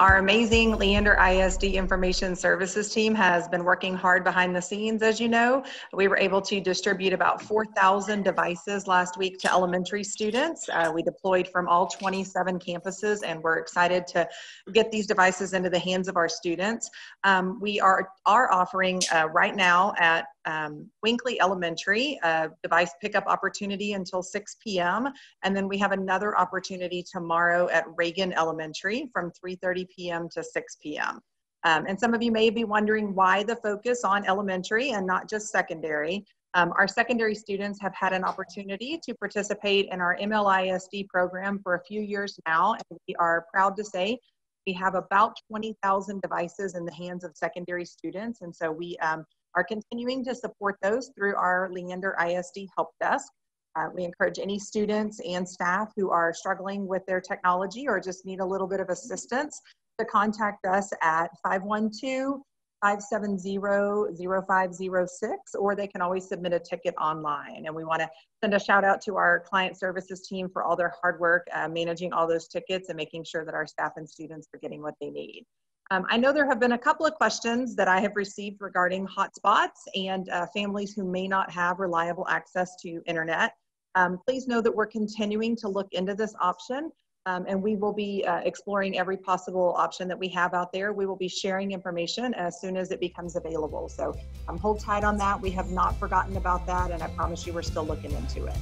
Our amazing Leander ISD Information Services team has been working hard behind the scenes, as you know. We were able to distribute about 4,000 devices last week to elementary students. Uh, we deployed from all 27 campuses and we're excited to get these devices into the hands of our students. Um, we are, are offering uh, right now at um, Winkley Elementary, a device pickup opportunity until 6 p.m. And then we have another opportunity tomorrow at Reagan Elementary from 3.30 p.m. to 6 p.m. Um, and some of you may be wondering why the focus on elementary and not just secondary. Um, our secondary students have had an opportunity to participate in our MLISD program for a few years now, and we are proud to say we have about 20,000 devices in the hands of secondary students, and so we um, are continuing to support those through our Leander ISD Help Desk. Uh, we encourage any students and staff who are struggling with their technology or just need a little bit of assistance to contact us at 512 570 0506, or they can always submit a ticket online. And we want to send a shout out to our client services team for all their hard work uh, managing all those tickets and making sure that our staff and students are getting what they need. Um, I know there have been a couple of questions that I have received regarding hotspots and uh, families who may not have reliable access to internet. Um, please know that we're continuing to look into this option um, and we will be uh, exploring every possible option that we have out there. We will be sharing information as soon as it becomes available. So um, hold tight on that. We have not forgotten about that and I promise you we're still looking into it.